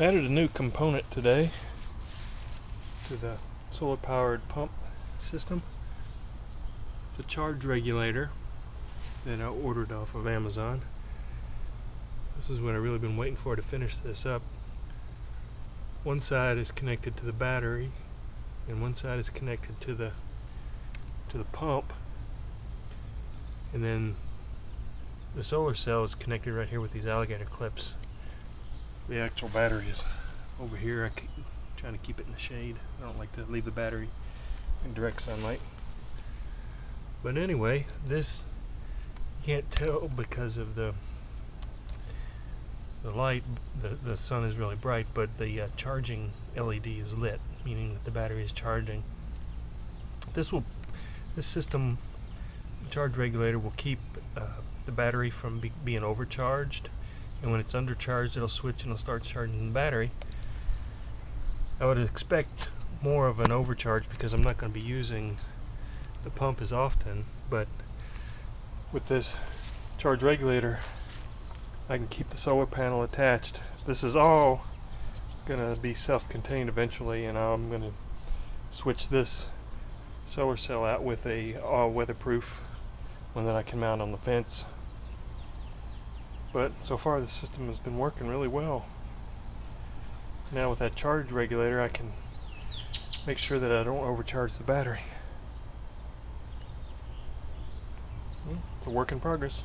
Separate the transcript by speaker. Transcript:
Speaker 1: added a new component today to the solar powered pump system. It's a charge regulator that I ordered off of Amazon. This is what I've really been waiting for to finish this up. One side is connected to the battery and one side is connected to the to the pump and then the solar cell is connected right here with these alligator clips the actual battery is over here. I keep trying to keep it in the shade. I don't like to leave the battery in direct sunlight. But anyway, this you can't tell because of the the light. The the sun is really bright, but the uh, charging LED is lit, meaning that the battery is charging. This will this system charge regulator will keep uh, the battery from be being overcharged and when it's undercharged it'll switch and it'll start charging the battery. I would expect more of an overcharge because I'm not going to be using the pump as often but with this charge regulator I can keep the solar panel attached. This is all going to be self-contained eventually and I'm going to switch this solar cell out with a all weatherproof one that I can mount on the fence but so far the system has been working really well. Now with that charge regulator I can make sure that I don't overcharge the battery. Hmm, it's a work in progress.